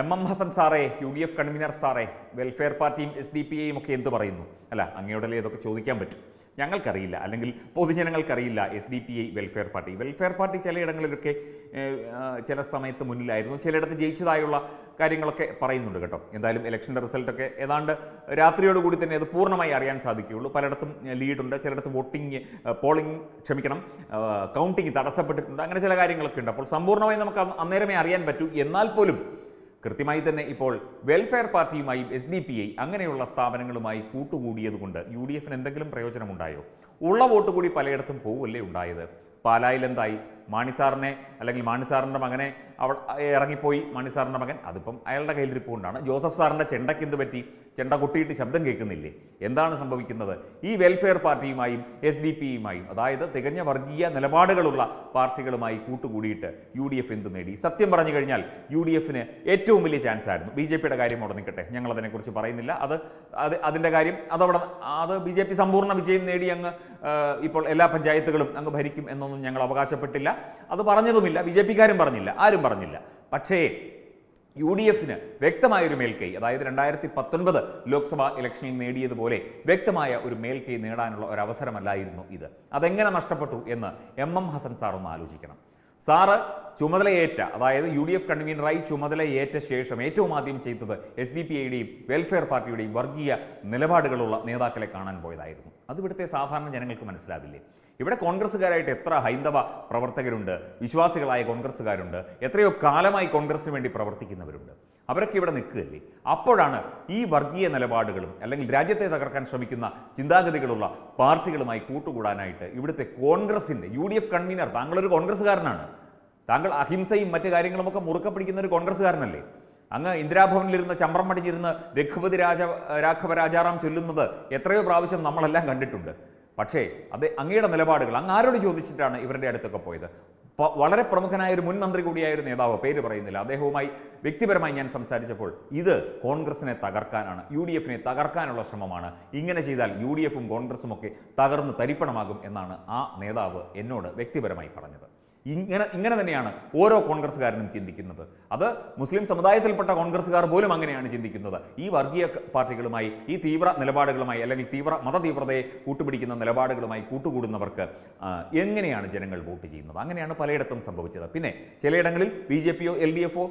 M M Hassan സാറേ U D F convener സാറേ welfare പാർട്ടിയും എസ് ഡി പി ഐയും ഒക്കെ എന്ത് പറയുന്നു? അല്ല അങ്ങയോടല്ലേ ഇതൊക്കെ ചോദിക്കാൻ പറ്റും? ഞങ്ങൾക്കറിയില്ല. അല്ലെങ്കിൽ പൊതുജനങ്ങൾക്കറിയില്ല S D P I Welfare Party Welfare Party ചിലയിടങ്ങളിലൊക്കെ ചില സമയത്ത് മുന്നിലായിരുന്നു. ചിലയിടത്ത് ജയിച്ചതായുള്ള കാര്യങ്ങളൊക്കെ പറയുന്നുണ്ട് കേട്ടോ. എന്തായാലും ഇലക്ഷന്റെ റിസൾട്ടൊക്കെ ഏതാണ്ട് രാത്രിയോടുകൂടി തന്നെ അത് പൂർണമായി അറിയാൻ സാധിക്കുകയുള്ളൂ. പലയിടത്തും ലീഡുണ്ട് ചിലയിടത്ത് വോട്ടിംഗ് പോളിംഗ് ക്ഷമിക്കണം കൗണ്ടിങ് തടസ്സപ്പെട്ടിട്ടുണ്ട്. അങ്ങനെ ചില കാര്യങ്ങളൊക്കെ ഉണ്ട്. അപ്പോൾ സമ്പൂർണമായി നമുക്ക് അന്ന് അന്നേരമേ അറിയാൻ പറ്റൂ. എന്നാൽ പോലും കൃത്യമായി തന്നെ ഇപ്പോൾ വെൽഫെയർ പാർട്ടിയുമായും എസ് ഡി പി ഐ അങ്ങനെയുള്ള സ്ഥാപനങ്ങളുമായി കൂട്ടുകൂടിയതുകൊണ്ട് യു ഡി എഫിന് എന്തെങ്കിലും പ്രയോജനമുണ്ടായോ? ഉള്ള വോട്ട് കൂടി പലയിടത്തും പോവല്ലേ ഉണ്ടായത്? പാലായിൽ എന്തായി മാണിസാറിനെ അല്ലെങ്കിൽ മാണിസാറിന്റെ മകനെ അവൾ ഇറങ്ങിപ്പോയി മാണിസാറിന്റെ മകൻ. അതിപ്പം അയാളുടെ കയ്യിൽ റിപ്പോണ്ടാണ് ജോസഫ് സാറിന്റെ ചെണ്ടയ്ക്ക് എന്ത് പറ്റി? ചെണ്ട കൊട്ടിയിട്ട് ശബ്ദം കേൾക്കുന്നില്ലേ? എന്താണ് സംഭവിക്കുന്നത്? ഈ വെൽഫെയർ പാർട്ടിയുമായും എസ് ഡി പിയുമായും അതായത് തികഞ്ഞ വർഗീയ നിലപാടുകളുള്ള പാർട്ടികളുമായി കൂട്ടുകൂടിയിട്ട് യു ഡി എഫ് എന്ത് നേടി? സത്യം പറഞ്ഞു കഴിഞ്ഞാൽ യു ഡി എഫിന് ഏറ്റവും വലിയ ചാൻസ് ആയിരുന്നു. ബി ജെ പിയുടെ കാര്യം അവിടെ നിൽക്കട്ടെ. ഞങ്ങൾ അതിനെക്കുറിച്ച് പറയുന്നില്ല. അത് അത് അതിന്റെ കാര്യം അതവിടെ അത് ബി ജെ പി സമ്പൂർണ വിജയം നേടി അങ്ങ് ഇപ്പോൾ എല്ലാ പഞ്ചായത്തുകളും അങ്ങ് ഭരിക്കും എന്നൊന്നും ഞങ്ങൾ അവകാശപ്പെട്ടില്ല. അത് പറഞ്ഞതുമില്ല. ബി ജെ പിക്കാരും പറഞ്ഞില്ല. ആരും പറഞ്ഞില്ല. പക്ഷേ യു ഡി എഫിന് വ്യക്തമായൊരു മേൽക്കൈ അതായത് രണ്ടായിരത്തി പത്തൊൻപത് ലോക്സഭാ ഇലക്ഷനിൽ നേടിയതുപോലെ വ്യക്തമായ ഒരു മേൽക്കൈ നേടാനുള്ള ഒരു അവസരമല്ലായിരുന്നു ഇത്. അതെങ്ങനെ നഷ്ടപ്പെട്ടു എന്ന് എം എം ഹസൻ സാർ ഒന്ന് ആലോചിക്കണം. സാറ് ചുമതലയേറ്റ അതായത് യു ഡി എഫ് കൺവീനറായി ചുമതലയേറ്റ ശേഷം ഏറ്റവും ആദ്യം ചെയ്തത് എസ് ഡി പി ഐയുടെയും വെൽഫെയർ പാർട്ടിയുടെയും വർഗീയ നിലപാടുകളുള്ള നേതാക്കളെ കാണാൻ പോയതായിരുന്നു. അത് ഇവിടുത്തെ സാധാരണ ജനങ്ങൾക്ക് മനസ്സിലാവില്ലേ? ഇവിടെ കോൺഗ്രസ്സുകാരായിട്ട് എത്ര ഹൈന്ദവ പ്രവർത്തകരുണ്ട് വിശ്വാസികളായ കോൺഗ്രസ്സുകാരുണ്ട് എത്രയോ കാലമായി കോൺഗ്രസിന് വേണ്ടി പ്രവർത്തിക്കുന്നവരുണ്ട്. അവരൊക്കെ ഇവിടെ നിൽക്കുകയല്ലേ? അപ്പോഴാണ് ഈ വർഗീയ നിലപാടുകളും അല്ലെങ്കിൽ രാജ്യത്തെ തകർക്കാൻ ശ്രമിക്കുന്ന ചിന്താഗതികളുള്ള പാർട്ടികളുമായി കൂട്ടുകൂടാനായിട്ട് ഇവിടുത്തെ കോൺഗ്രസിന്റെ യു ഡി എഫ് കൺവീനർ താങ്കളൊരു കോൺഗ്രസ്സുകാരനാണ്. താങ്കൾ അഹിംസയും മറ്റു കാര്യങ്ങളുമൊക്കെ മുറുക്ക പിടിക്കുന്ന ഒരു കോൺഗ്രസ്സുകാരനല്ലേ? അങ്ങ് ഇന്ദിരാഭവനിലിരുന്ന് ചമ്രം മടിഞ്ഞിരുന്ന് രഘുപതി രാജ രാഘവ രാജാറാം ചൊല്ലുന്നത് എത്രയോ പ്രാവശ്യം നമ്മളെല്ലാം കണ്ടിട്ടുണ്ട്. പക്ഷേ അത് അങ്ങയുടെ നിലപാടുകൾ അങ്ങ് ആരോട് ചോദിച്ചിട്ടാണ് ഇവരുടെ അടുത്തൊക്കെ പോയത്? വളരെ പ്രമുഖനായ ഒരു മുൻ മന്ത്രി കൂടിയായ ഒരു നേതാവ് പേര് പറയുന്നില്ല. അദ്ദേഹവുമായി വ്യക്തിപരമായി ഞാൻ സംസാരിച്ചപ്പോൾ ഇത് കോൺഗ്രസിനെ തകർക്കാനാണ് യു ഡി എഫിനെ തകർക്കാനുള്ള ശ്രമമാണ്. ഇങ്ങനെ ചെയ്താൽ യു ഡി എഫും കോൺഗ്രസും ഒക്കെ തകർന്ന് തരിപ്പണമാകും എന്നാണ് ആ നേതാവ് എന്നോട് വ്യക്തിപരമായി പറഞ്ഞത്. ഇങ്ങനെ ഇങ്ങനെ തന്നെയാണ് ഓരോ കോൺഗ്രസ്സുകാരനും ചിന്തിക്കുന്നത്. അത് മുസ്ലിം സമുദായത്തിൽപ്പെട്ട കോൺഗ്രസ്സുകാർ പോലും അങ്ങനെയാണ് ചിന്തിക്കുന്നത്. ഈ വർഗീയ പാർട്ടികളുമായി ഈ തീവ്ര നിലപാടുകളുമായി അല്ലെങ്കിൽ തീവ്ര മതതീവ്രതയെ കൂട്ടുപിടിക്കുന്ന നിലപാടുകളുമായി കൂട്ടുകൂടുന്നവർക്ക് എങ്ങനെയാണ് ജനങ്ങൾ വോട്ട് ചെയ്യുന്നത്? അങ്ങനെയാണ് പലയിടത്തും സംഭവിച്ചത്. പിന്നെ ചിലയിടങ്ങളിൽ ബി ജെ പിയോ എൽ ഡി എഫോ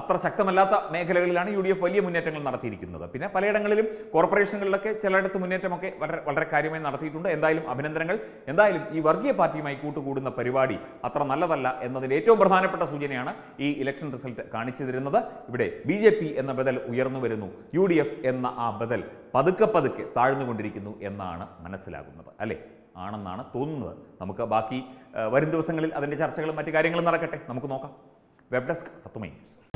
അത്ര ശക്തമല്ലാത്ത മേഖലകളിലാണ് യു ഡി എഫ് വലിയ മുന്നേറ്റങ്ങൾ നടത്തിയിരിക്കുന്നത്. പിന്നെ പലയിടങ്ങളിലും കോർപ്പറേഷനുകളിലൊക്കെ ചിലയിടത്ത് മുന്നേറ്റമൊക്കെ വളരെ വളരെ കാര്യമായി നടത്തിയിട്ടുണ്ട്. എന്തായാലും അഭിനന്ദനങ്ങൾ. എന്തായാലും ഈ വർഗീയ പാർട്ടിയുമായി കൂട്ടുകൂടുന്ന പരിപാടി അത്ര നല്ലതല്ല എന്നതിന്റെ ഏറ്റവും പ്രധാനപ്പെട്ട സൂചനയാണ് ഈ ഇലക്ഷൻ റിസൾട്ട് കാണിച്ചു തരുന്നത്. ഇവിടെ ബി ജെ പി എന്ന ബദൽ ഉയർന്നു വരുന്നു. യു ഡി എഫ് എന്ന ആ ബദൽ പതുക്കെ പതുക്കെ താഴ്ന്നുകൊണ്ടിരിക്കുന്നു എന്നാണ് മനസ്സിലാകുന്നത്. അല്ലേ? ആണെന്നാണ് തോന്നുന്നത്. നമുക്ക് ബാക്കി വരും ദിവസങ്ങളിൽ അതിന്റെ ചർച്ചകളും മറ്റു കാര്യങ്ങളും നടക്കട്ടെ. നമുക്ക് നോക്കാം. വെബ് ഡെസ്ക് തത്വമൈ ന്യൂസ്